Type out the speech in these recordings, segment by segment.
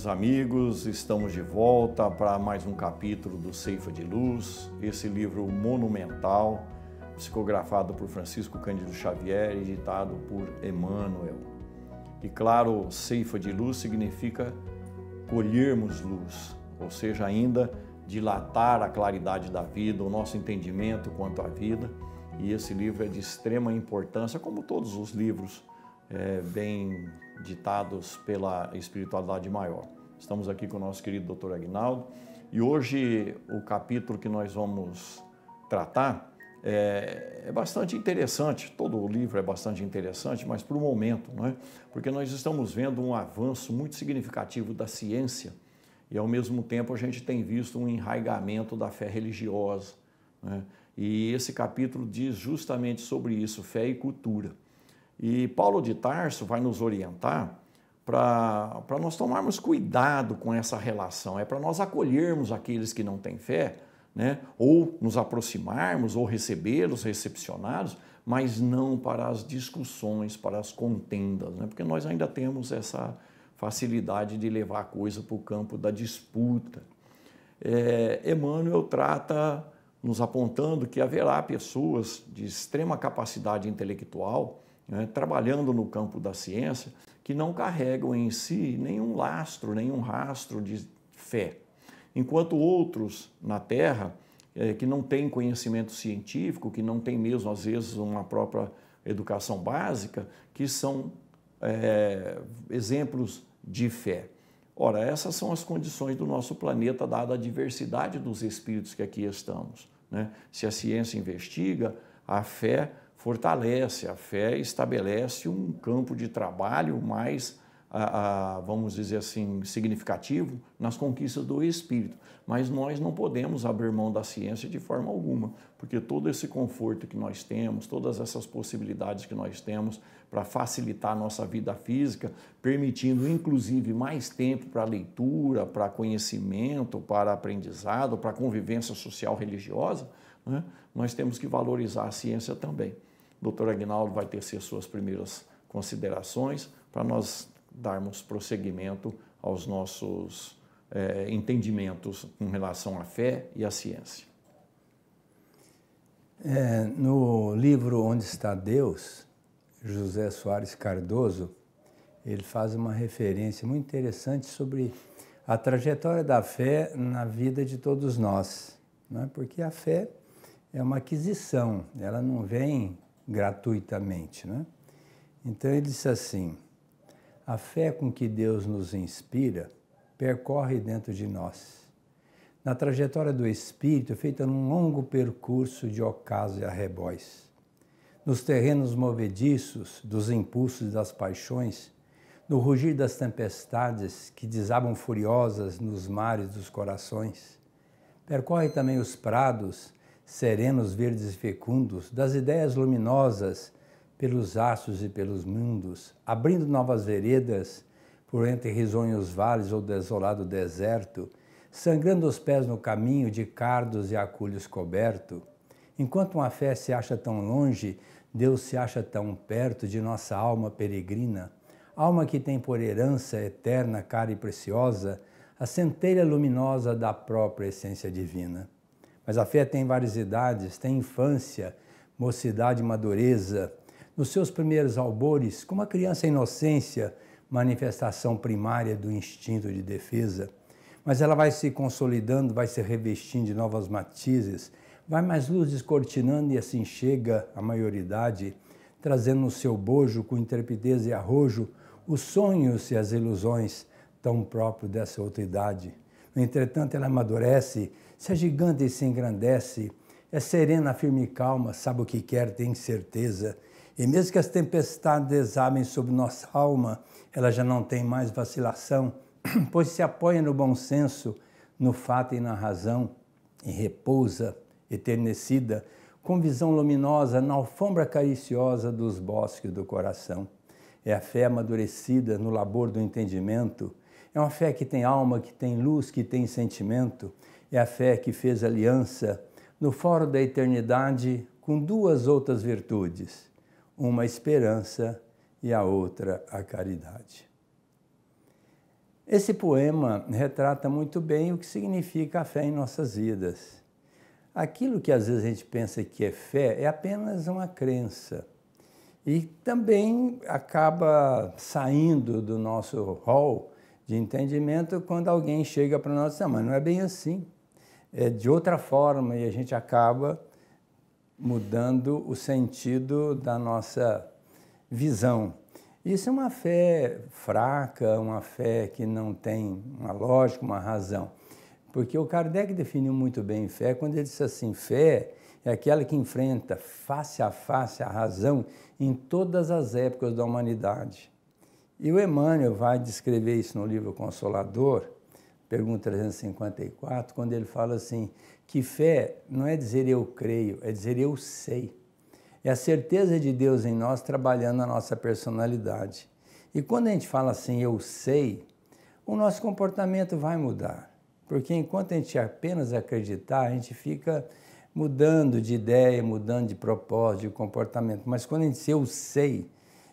Queridos amigos, estamos de volta para mais um capítulo do Ceifa de Luz, esse livro monumental, psicografado por Francisco Cândido Xavier, editado por Emmanuel. E claro, Ceifa de Luz significa colhermos luz, ou seja, ainda dilatar a claridade da vida, o nosso entendimento quanto à vida. E esse livro é de extrema importância, como todos os livros é, bem ditados pela espiritualidade maior. Estamos aqui com o nosso querido Dr. Agnaldo e hoje o capítulo que nós vamos tratar é, é, bastante interessante. Todo o livro é bastante interessante, mas para o momento, não é? Porque nós estamos vendo um avanço muito significativo da ciência e ao mesmo tempo a gente tem visto um enraigamento da fé religiosa. Né? E esse capítulo diz justamente sobre isso, fé e cultura. E Paulo de Tarso vai nos orientar para nós tomarmos cuidado com essa relação, é para nós acolhermos aqueles que não têm fé, né? ou nos aproximarmos, ou recebê-los, recepcioná-los, mas não para as discussões, para as contendas, né? porque nós ainda temos essa facilidade de levar a coisa para o campo da disputa. É, Emmanuel trata, nos apontando que haverá pessoas de extrema capacidade intelectual né, trabalhando no campo da ciência, que não carregam em si nenhum lastro, nenhum rastro de fé. Enquanto outros na Terra, é, que não têm conhecimento científico, que não têm mesmo, às vezes, uma própria educação básica, que são é, exemplos de fé. Ora, essas são as condições do nosso planeta, dada a diversidade dos espíritos que aqui estamos. Né? Se a ciência investiga, a fé fortalece, a fé estabelece um campo de trabalho mais, a, a, vamos dizer assim, significativo nas conquistas do espírito. Mas nós não podemos abrir mão da ciência de forma alguma, porque todo esse conforto que nós temos, todas essas possibilidades que nós temos para facilitar a nossa vida física, permitindo inclusive mais tempo para leitura, para conhecimento, para aprendizado, para convivência social religiosa, né? nós temos que valorizar a ciência também. Doutor Agnaldo vai ter suas primeiras considerações para nós darmos prosseguimento aos nossos é, entendimentos em relação à fé e à ciência. É, no livro Onde está Deus, José Soares Cardoso, ele faz uma referência muito interessante sobre a trajetória da fé na vida de todos nós, né? porque a fé é uma aquisição, ela não vem gratuitamente. Né? Então ele disse assim: a fé com que Deus nos inspira percorre dentro de nós. Na trajetória do Espírito, feita num longo percurso de ocaso e arrebóis, nos terrenos movediços dos impulsos e das paixões, no rugir das tempestades que desabam furiosas nos mares dos corações, percorre também os prados serenos, verdes e fecundos, das ideias luminosas pelos astros e pelos mundos, abrindo novas veredas por entre risonhos vales ou desolado deserto, sangrando os pés no caminho de cardos e aculhos coberto. Enquanto uma fé se acha tão longe, Deus se acha tão perto de nossa alma peregrina, alma que tem por herança eterna, cara e preciosa, a centelha luminosa da própria essência divina. Mas a fé tem várias idades, tem infância, mocidade madureza. Nos seus primeiros albores, como a criança inocência, manifestação primária do instinto de defesa. Mas ela vai se consolidando, vai se revestindo de novos matizes, vai mais luz descortinando e assim chega à maioridade, trazendo no seu bojo com intrepidez e arrojo os sonhos e as ilusões tão próprios dessa outra idade. No entretanto, ela amadurece, se agiganta e se engrandece, é serena, firme e calma, sabe o que quer, tem certeza. E mesmo que as tempestades desabem sobre nossa alma, ela já não tem mais vacilação, pois se apoia no bom senso, no fato e na razão, e repousa, eternecida, com visão luminosa na alfombra cariciosa dos bosques do coração. É a fé amadurecida no labor do entendimento, é uma fé que tem alma, que tem luz, que tem sentimento. É a fé que fez aliança no fórum da eternidade com duas outras virtudes, uma a esperança e a outra a caridade. Esse poema retrata muito bem o que significa a fé em nossas vidas. Aquilo que às vezes a gente pensa que é fé é apenas uma crença. E também acaba saindo do nosso rol de entendimento quando alguém chega para nós e diz, ah, mas não é bem assim. É de outra forma e a gente acaba mudando o sentido da nossa visão. Isso é uma fé fraca, uma fé que não tem uma lógica, uma razão. Porque o Kardec definiu muito bem fé quando ele disse assim: fé é aquela que enfrenta face a face a razão em todas as épocas da humanidade. E o Emmanuel vai descrever isso no livro Consolador, pergunta 354, quando ele fala assim: que fé não é dizer eu creio, é dizer eu sei. É a certeza de Deus em nós trabalhando na nossa personalidade. E quando a gente fala assim, eu sei, o nosso comportamento vai mudar. Porque enquanto a gente apenas acreditar, a gente fica mudando de ideia, mudando de propósito, de comportamento. Mas quando a gente diz eu sei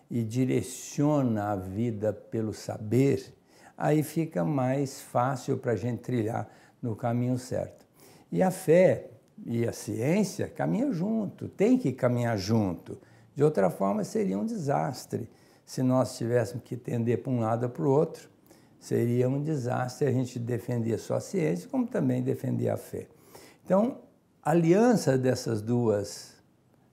e direciona a vida pelo saber, aí fica mais fácil para a gente trilhar no caminho certo. E a fé e a ciência caminham junto, tem que caminhar junto. De outra forma, seria um desastre se nós tivéssemos que tender para um lado ou para o outro seria um desastre a gente defender só a ciência, como também defender a fé. Então, a aliança dessas duas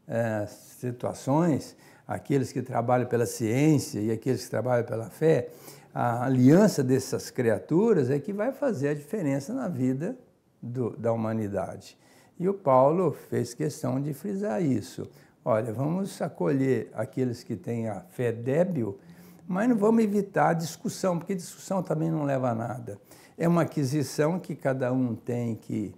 é, situações, aqueles que trabalham pela ciência e aqueles que trabalham pela fé, a aliança dessas criaturas é que vai fazer a diferença na vida do, da humanidade. E o Paulo fez questão de frisar isso. Olha, vamos acolher aqueles que têm a fé débil mas não vamos evitar a discussão, porque discussão também não leva a nada. É uma aquisição que cada um tem que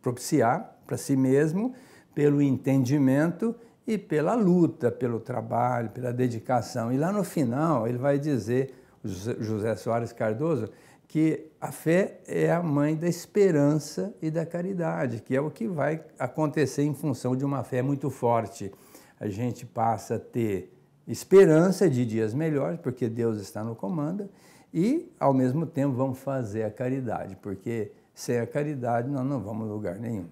propiciar para si mesmo, pelo entendimento e pela luta, pelo trabalho, pela dedicação. E lá no final ele vai dizer, José Soares Cardoso, que a fé é a mãe da esperança e da caridade, que é o que vai acontecer em função de uma fé muito forte. A gente passa a ter esperança de dias melhores, porque Deus está no comando, e, ao mesmo tempo, vamos fazer a caridade, porque sem a caridade nós não vamos a lugar nenhum.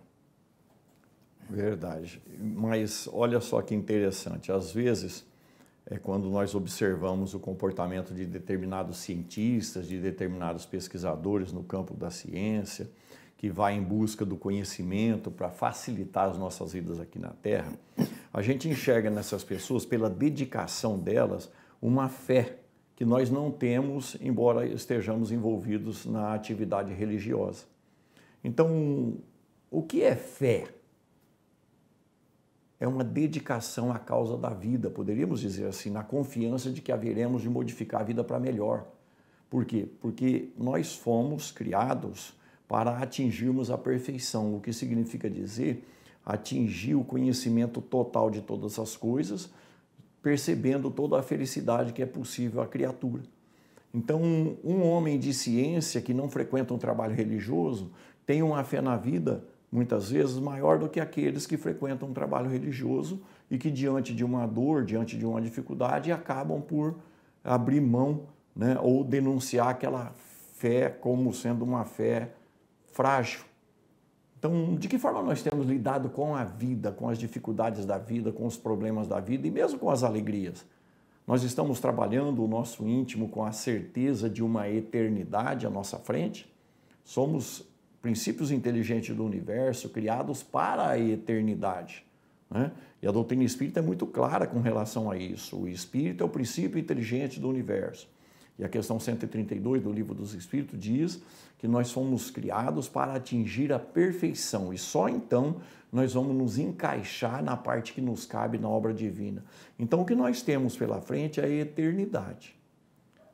Verdade. Mas olha só que interessante, às vezes, é quando nós observamos o comportamento de determinados cientistas, de determinados pesquisadores no campo da ciência, que vai em busca do conhecimento para facilitar as nossas vidas aqui na Terra, a gente enxerga nessas pessoas, pela dedicação delas, uma fé que nós não temos, embora estejamos envolvidos na atividade religiosa. Então, o que é fé? É uma dedicação à causa da vida, poderíamos dizer assim, na confiança de que haveremos de modificar a vida para melhor. Por quê? Porque nós fomos criados para atingirmos a perfeição, o que significa dizer atingir o conhecimento total de todas as coisas, percebendo toda a felicidade que é possível à criatura. Então, um homem de ciência que não frequenta um trabalho religioso tem uma fé na vida, muitas vezes, maior do que aqueles que frequentam um trabalho religioso e que, diante de uma dor, diante de uma dificuldade, acabam por abrir mão né, ou denunciar aquela fé como sendo uma fé frágil. Então, de que forma nós temos lidado com a vida, com as dificuldades da vida, com os problemas da vida e mesmo com as alegrias? Nós estamos trabalhando o nosso íntimo com a certeza de uma eternidade à nossa frente? Somos princípios inteligentes do universo criados para a eternidade. Né? E a doutrina espírita é muito clara com relação a isso. O espírito é o princípio inteligente do universo. E a questão 132 do Livro dos Espíritos diz que nós fomos criados para atingir a perfeição e só então nós vamos nos encaixar na parte que nos cabe na obra divina. Então o que nós temos pela frente é a eternidade.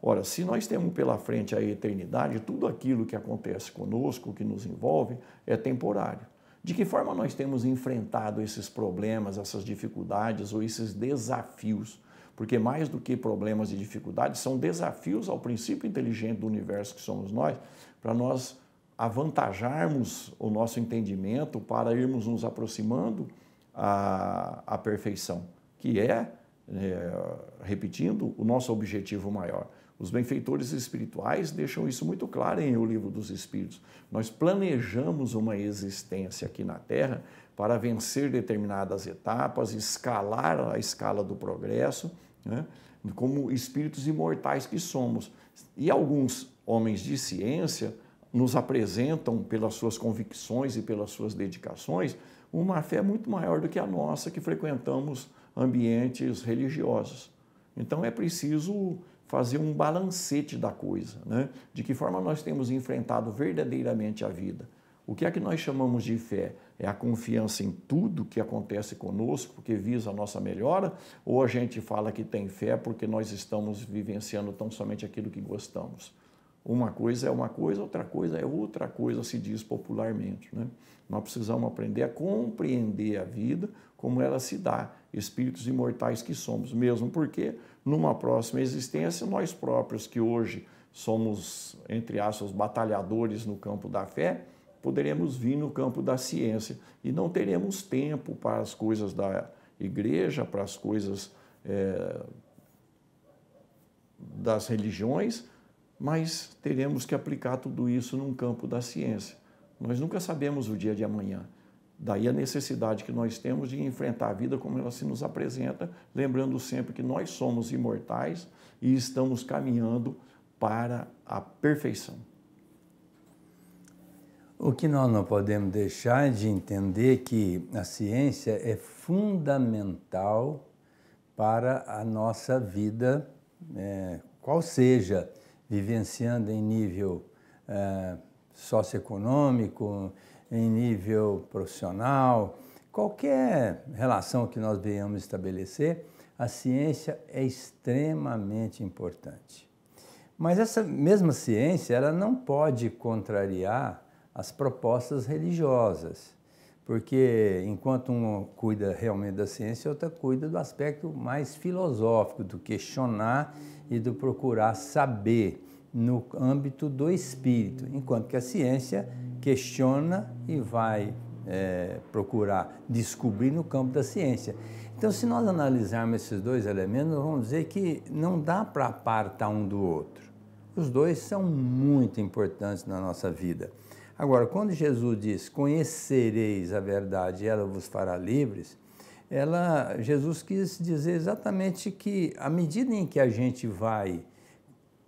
Ora, se nós temos pela frente a eternidade, tudo aquilo que acontece conosco, que nos envolve, é temporário. De que forma nós temos enfrentado esses problemas, essas dificuldades ou esses desafios? Porque mais do que problemas e dificuldades, são desafios ao princípio inteligente do universo que somos nós, para nós avantajarmos o nosso entendimento para irmos nos aproximando à, à perfeição, que é, é, repetindo, o nosso objetivo maior. Os benfeitores espirituais deixam isso muito claro em O Livro dos Espíritos. Nós planejamos uma existência aqui na Terra para vencer determinadas etapas, escalar a escala do progresso, né? como espíritos imortais que somos. E alguns homens de ciência nos apresentam, pelas suas convicções e pelas suas dedicações, uma fé muito maior do que a nossa que frequentamos ambientes religiosos. Então é preciso fazer um balancete da coisa, né? de que forma nós temos enfrentado verdadeiramente a vida. O que é que nós chamamos de fé? É a confiança em tudo que acontece conosco, porque visa a nossa melhora? Ou a gente fala que tem fé porque nós estamos vivenciando tão somente aquilo que gostamos? Uma coisa é uma coisa, outra coisa é outra coisa, se diz popularmente. Né? Nós precisamos aprender a compreender a vida como ela se dá, espíritos imortais que somos, mesmo porque numa próxima existência nós próprios que hoje somos, entre aspas, batalhadores no campo da fé, poderemos vir no campo da ciência e não teremos tempo para as coisas da igreja, para as coisas é, das religiões, mas teremos que aplicar tudo isso num campo da ciência. Nós nunca sabemos o dia de amanhã. Daí a necessidade que nós temos de enfrentar a vida como ela se nos apresenta, lembrando sempre que nós somos imortais e estamos caminhando para a perfeição. O que nós não podemos deixar de entender que a ciência é fundamental para a nossa vida, é, qual seja vivenciando em nível é, socioeconômico, em nível profissional, qualquer relação que nós venhamos estabelecer, a ciência é extremamente importante. Mas essa mesma ciência, ela não pode contrariar as propostas religiosas, porque enquanto um cuida realmente da ciência, outra cuida do aspecto mais filosófico, do questionar e do procurar saber no âmbito do espírito, enquanto que a ciência questiona e vai é, procurar descobrir no campo da ciência. Então, se nós analisarmos esses dois elementos, vamos dizer que não dá para apartar um do outro. Os dois são muito importantes na nossa vida. Agora, quando Jesus diz: "Conhecereis a verdade, ela vos fará livres", ela, Jesus quis dizer exatamente que à medida em que a gente vai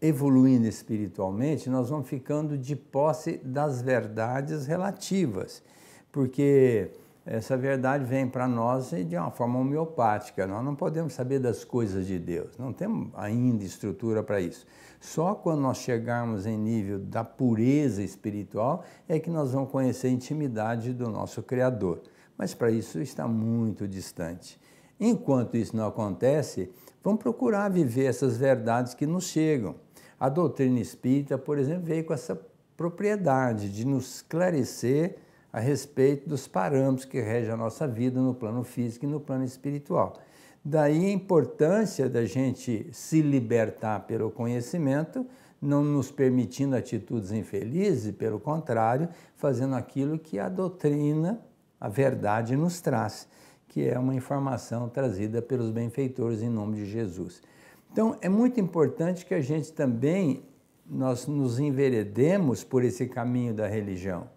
evoluindo espiritualmente, nós vamos ficando de posse das verdades relativas, porque essa verdade vem para nós de uma forma homeopática. Nós não podemos saber das coisas de Deus, não temos ainda estrutura para isso. Só quando nós chegarmos em nível da pureza espiritual é que nós vamos conhecer a intimidade do nosso Criador mas para isso está muito distante. Enquanto isso não acontece, vamos procurar viver essas verdades que nos chegam. A doutrina espírita, por exemplo, veio com essa propriedade de nos esclarecer a respeito dos parâmetros que regem a nossa vida no plano físico e no plano espiritual. Daí a importância da gente se libertar pelo conhecimento, não nos permitindo atitudes infelizes, pelo contrário, fazendo aquilo que a doutrina a verdade nos traz, que é uma informação trazida pelos benfeitores em nome de Jesus. Então, é muito importante que a gente também nós nos enveredemos por esse caminho da religião,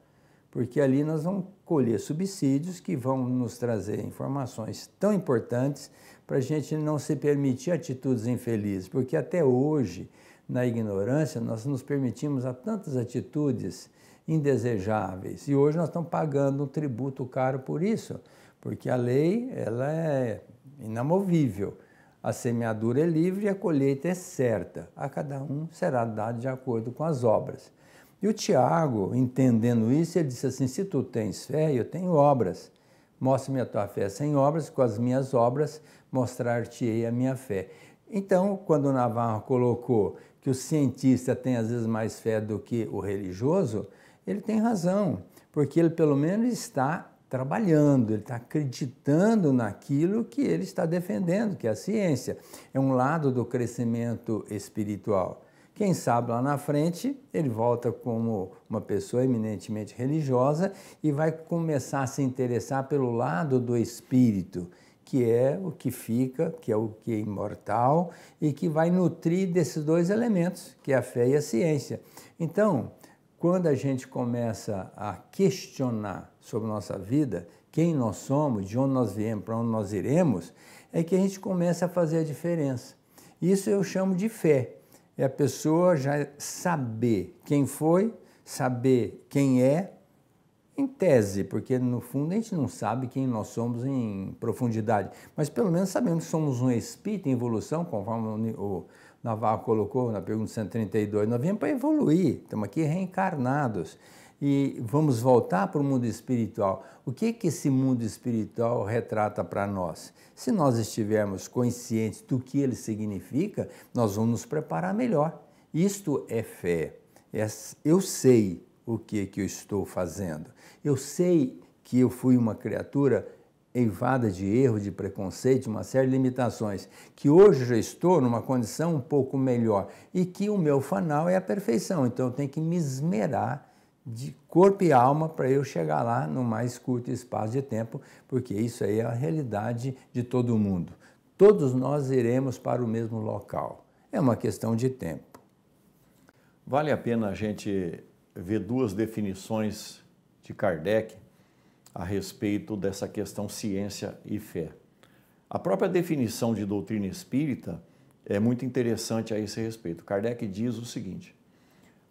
porque ali nós vamos colher subsídios que vão nos trazer informações tão importantes para a gente não se permitir atitudes infelizes, porque até hoje, na ignorância, nós nos permitimos a tantas atitudes indesejáveis. E hoje nós estamos pagando um tributo caro por isso, porque a lei ela é inamovível. A semeadura é livre e a colheita é certa. A cada um será dado de acordo com as obras. E o Tiago, entendendo isso, ele disse assim: se tu tens fé, eu tenho obras. Mostre-me a tua fé sem obras, com as minhas obras mostrar-te-ei a minha fé. Então, quando Navarro colocou que o cientista tem às vezes mais fé do que o religioso, ele tem razão, porque ele pelo menos está trabalhando, ele está acreditando naquilo que ele está defendendo, que é a ciência. É um lado do crescimento espiritual. Quem sabe lá na frente ele volta como uma pessoa eminentemente religiosa e vai começar a se interessar pelo lado do espírito, que é o que fica, que é o que é imortal e que vai nutrir desses dois elementos, que é a fé e a ciência. Então, quando a gente começa a questionar sobre nossa vida, quem nós somos, de onde nós viemos, para onde nós iremos, é que a gente começa a fazer a diferença. Isso eu chamo de fé. É a pessoa já saber quem foi, saber quem é, em tese, porque no fundo a gente não sabe quem nós somos em profundidade, mas pelo menos sabemos que somos um espírito em evolução, conforme o Navarro colocou na pergunta 132. Nós viemos para evoluir, estamos aqui reencarnados e vamos voltar para o mundo espiritual. O que que esse mundo espiritual retrata para nós? Se nós estivermos conscientes do que ele significa, nós vamos nos preparar melhor. Isto é fé. É, eu sei o que que eu estou fazendo. Eu sei que eu fui uma criatura eivada de erro, de preconceito, uma série de limitações, que hoje já estou numa condição um pouco melhor e que o meu fanal é a perfeição. Então eu tenho que me esmerar de corpo e alma para eu chegar lá no mais curto espaço de tempo, porque isso aí é a realidade de todo mundo. Todos nós iremos para o mesmo local. É uma questão de tempo. Vale a pena a gente ver duas definições de Kardec a respeito dessa questão ciência e fé. A própria definição de doutrina espírita é muito interessante a esse respeito. Kardec diz o seguinte: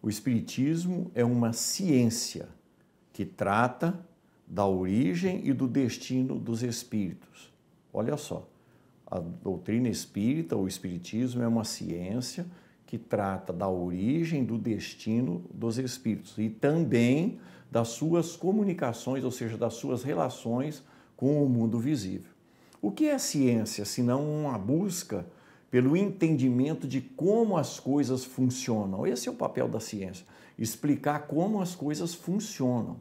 o Espiritismo é uma ciência que trata da origem e do destino dos espíritos. Olha só, a doutrina espírita, o Espiritismo, é uma ciência que trata da origem, do destino dos espíritos e também das suas comunicações, ou seja, das suas relações com o mundo visível. O que é ciência, senão uma busca pelo entendimento de como as coisas funcionam. Esse é o papel da ciência, explicar como as coisas funcionam.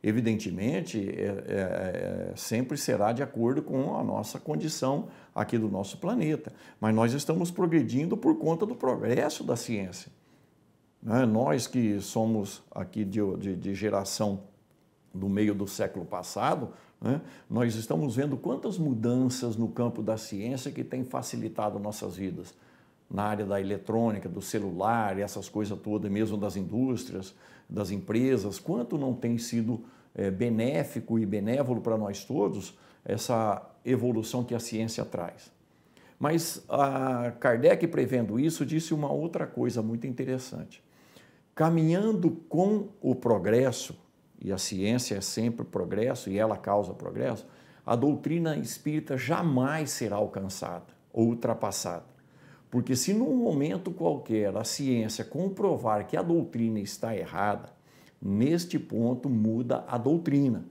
Evidentemente, é, é, é, sempre será de acordo com a nossa condição aqui do nosso planeta, mas nós estamos progredindo por conta do progresso da ciência. Né? Nós que somos aqui de, de, de geração do meio do século passado, né? Nós estamos vendo quantas mudanças no campo da ciência que tem facilitado nossas vidas. Na área da eletrônica, do celular, essas coisas todas, mesmo das indústrias, das empresas, quanto não tem sido é, benéfico e benévolo para nós todos essa evolução que a ciência traz. Mas Kardec, prevendo isso, disse uma outra coisa muito interessante. Caminhando com o progresso, e a ciência é sempre progresso e ela causa progresso, a doutrina espírita jamais será alcançada ou ultrapassada. Porque se num momento qualquer a ciência comprovar que a doutrina está errada, neste ponto muda a doutrina.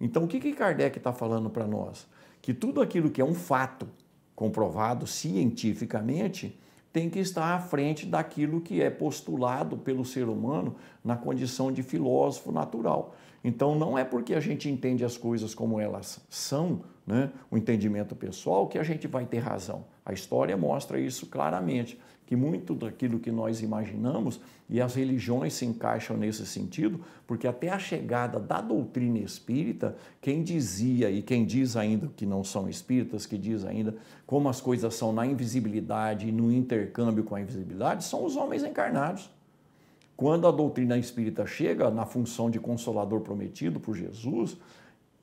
Então o que, que Kardec está falando para nós? Que tudo aquilo que é um fato comprovado cientificamente tem que estar à frente daquilo que é postulado pelo ser humano na condição de filósofo natural. Então, não é porque a gente entende as coisas como elas são, né, o entendimento pessoal, que a gente vai ter razão. A história mostra isso claramente, muito daquilo que nós imaginamos, e as religiões se encaixam nesse sentido, porque até a chegada da doutrina espírita, quem dizia e quem diz ainda que não são espíritas, que diz ainda como as coisas são na invisibilidade e no intercâmbio com a invisibilidade, são os homens encarnados. Quando a doutrina espírita chega na função de consolador prometido por Jesus,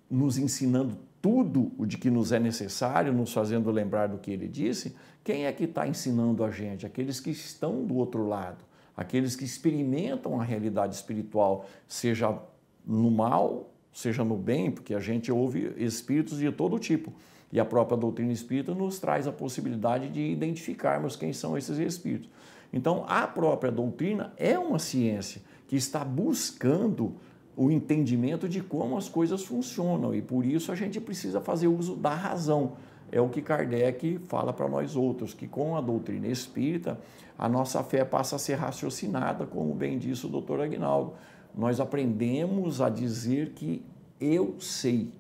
nos ensinando tudo o de que nos é necessário, nos fazendo lembrar do que ele disse, quem é que está ensinando a gente? Aqueles que estão do outro lado, aqueles que experimentam a realidade espiritual, seja no mal, seja no bem, porque a gente ouve espíritos de todo tipo. E a própria doutrina espírita nos traz a possibilidade de identificarmos quem são esses espíritos. Então, a própria doutrina é uma ciência que está buscando o entendimento de como as coisas funcionam e por isso a gente precisa fazer uso da razão. É o que Kardec fala para nós outros, que com a doutrina espírita a nossa fé passa a ser raciocinada, como bem disse o doutor Agnaldo. Nós aprendemos a dizer que eu sei,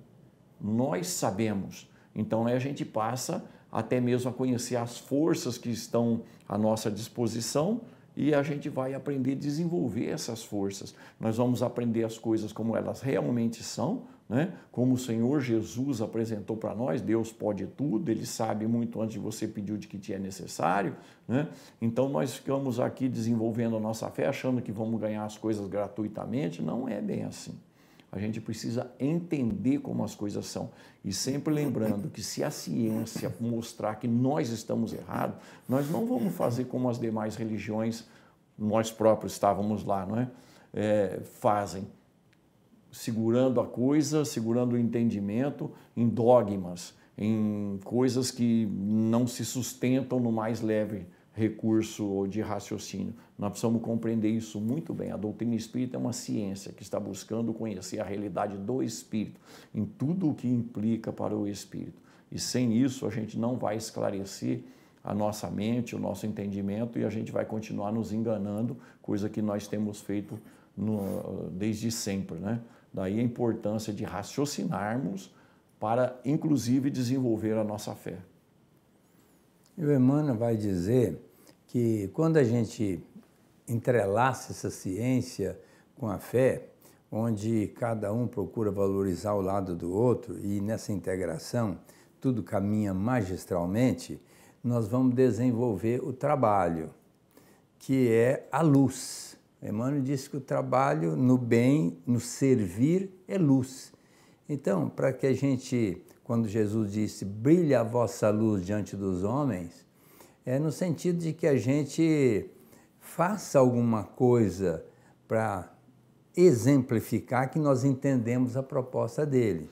nós sabemos. Então a gente passa até mesmo a conhecer as forças que estão à nossa disposição e a gente vai aprender a desenvolver essas forças. Nós vamos aprender as coisas como elas realmente são, né? Como o Senhor Jesus apresentou para nós, Deus pode tudo, Ele sabe muito antes de você pedir o de que te é necessário, né? Então nós ficamos aqui desenvolvendo a nossa fé, achando que vamos ganhar as coisas gratuitamente. Não é bem assim. A gente precisa entender como as coisas são. E sempre lembrando que se a ciência mostrar que nós estamos errados, nós não vamos fazer como as demais religiões, nós próprios estávamos lá, não é? é fazem segurando a coisa, segurando o entendimento em dogmas, em coisas que não se sustentam no mais leve recurso de raciocínio. Nós precisamos compreender isso muito bem. A doutrina espírita é uma ciência que está buscando conhecer a realidade do espírito, em tudo o que implica para o espírito. E sem isso, a gente não vai esclarecer a nossa mente, o nosso entendimento e a gente vai continuar nos enganando, coisa que nós temos feito no, desde sempre, né? Daí a importância de raciocinarmos para, inclusive, desenvolver a nossa fé. E o Emmanuel vai dizer que quando a gente entrelaça essa ciência com a fé, onde cada um procura valorizar o lado do outro e nessa integração tudo caminha magistralmente, nós vamos desenvolver o trabalho, que é a luz Emmanuel disse que o trabalho no bem, no servir, é luz. Então, para que a gente, quando Jesus disse, brilha a vossa luz diante dos homens, é no sentido de que a gente faça alguma coisa para exemplificar que nós entendemos a proposta dele.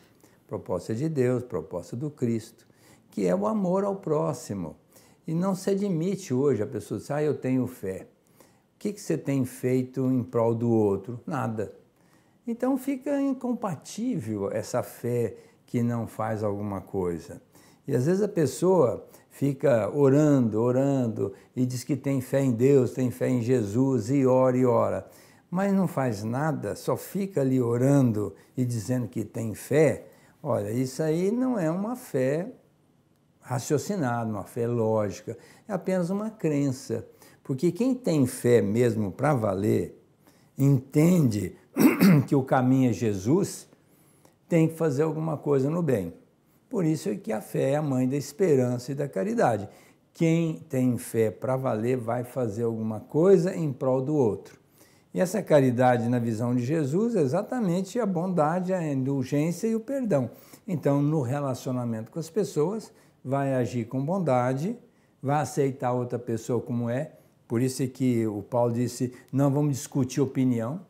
Proposta de Deus, proposta do Cristo, que é o amor ao próximo. E não se admite hoje a pessoa dizer, ah, eu tenho fé que, que você tem feito em prol do outro? Nada. Então fica incompatível essa fé que não faz alguma coisa. E às vezes a pessoa fica orando, orando e diz que tem fé em Deus, tem fé em Jesus e ora e ora, mas não faz nada, só fica ali orando e dizendo que tem fé. Olha, isso aí não é uma fé raciocinada, uma fé lógica, é apenas uma crença. Porque quem tem fé mesmo para valer, entende que o caminho é Jesus, tem que fazer alguma coisa no bem. Por isso é que a fé é a mãe da esperança e da caridade. Quem tem fé para valer vai fazer alguma coisa em prol do outro. E essa caridade, na visão de Jesus, é exatamente a bondade, a indulgência e o perdão. Então, no relacionamento com as pessoas, vai agir com bondade, vai aceitar outra pessoa como é, por isso é que o Paulo disse: não vamos discutir opinião.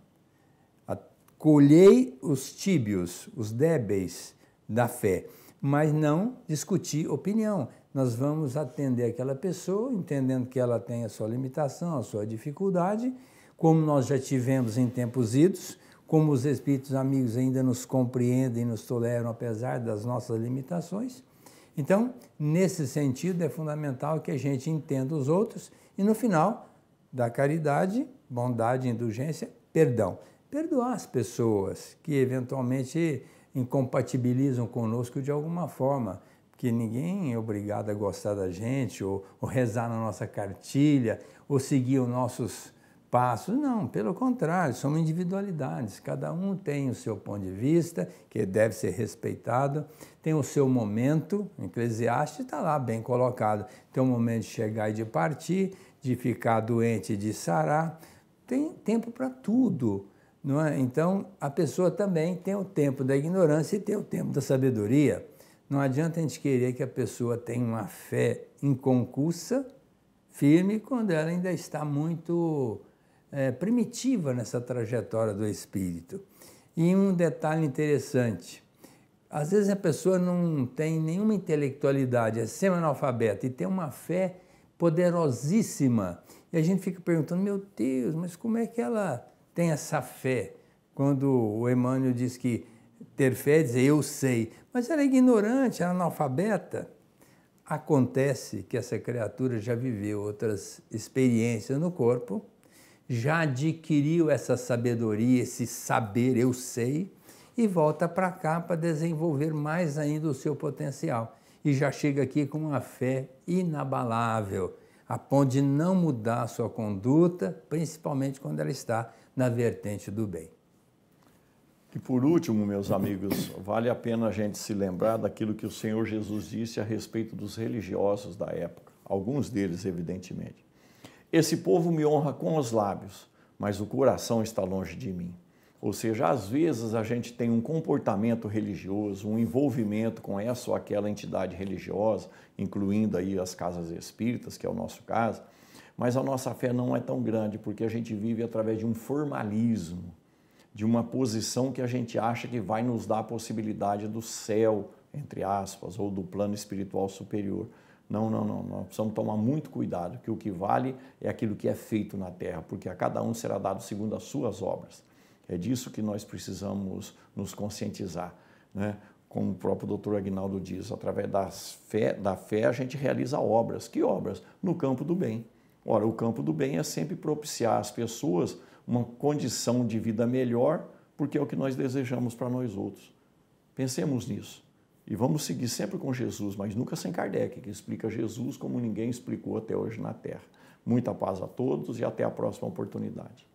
Colhei os tíbios, os débeis da fé, mas não discutir opinião. Nós vamos atender aquela pessoa, entendendo que ela tem a sua limitação, a sua dificuldade, como nós já tivemos em tempos idos, como os espíritos amigos ainda nos compreendem e nos toleram apesar das nossas limitações. Então, nesse sentido, é fundamental que a gente entenda os outros e no final, da caridade, bondade, indulgência, perdão. Perdoar as pessoas que eventualmente incompatibilizam conosco de alguma forma, que ninguém é obrigado a gostar da gente, ou, ou rezar na nossa cartilha, ou seguir os nossos passos. Não, pelo contrário, somos individualidades. Cada um tem o seu ponto de vista, que deve ser respeitado, tem o seu momento. O Eclesiastes está lá bem colocado. Tem o momento de chegar e de partir, de ficar doente e de sarar. Tem tempo para tudo. Não é? Então, a pessoa também tem o tempo da ignorância e tem o tempo da sabedoria. Não adianta a gente querer que a pessoa tenha uma fé inconcursa, firme, quando ela ainda está muito é, primitiva nessa trajetória do espírito. E um detalhe interessante: às vezes a pessoa não tem nenhuma intelectualidade, é semi-analfabeta e tem uma fé poderosíssima. E a gente fica perguntando, meu Deus, mas como é que ela tem essa fé? Quando o Emmanuel diz que ter fé é dizer eu sei, mas ela é ignorante, ela é analfabeta. Acontece que essa criatura já viveu outras experiências no corpo, já adquiriu essa sabedoria, esse saber eu sei, e volta para cá para desenvolver mais ainda o seu potencial e já chega aqui com uma fé inabalável, a ponto de não mudar a sua conduta, principalmente quando ela está na vertente do bem. E por último, meus amigos, vale a pena a gente se lembrar daquilo que o Senhor Jesus disse a respeito dos religiosos da época, alguns deles, evidentemente. Esse povo me honra com os lábios, mas o coração está longe de mim. Ou seja, às vezes a gente tem um comportamento religioso, um envolvimento com essa ou aquela entidade religiosa, incluindo aí as casas espíritas, que é o nosso caso, mas a nossa fé não é tão grande porque a gente vive através de um formalismo, de uma posição que a gente acha que vai nos dar a possibilidade do céu, entre aspas, ou do plano espiritual superior. Não, não, não. Nós precisamos tomar muito cuidado, que o que vale é aquilo que é feito na terra, porque a cada um será dado segundo as suas obras. É disso que nós precisamos nos conscientizar. Né? Como o próprio doutor Agnaldo diz, através das fé, da fé a gente realiza obras. Que obras? No campo do bem. Ora, o campo do bem é sempre propiciar às pessoas uma condição de vida melhor, porque é o que nós desejamos para nós outros. Pensemos nisso. E vamos seguir sempre com Jesus, mas nunca sem Kardec, que explica Jesus como ninguém explicou até hoje na Terra. Muita paz a todos e até a próxima oportunidade.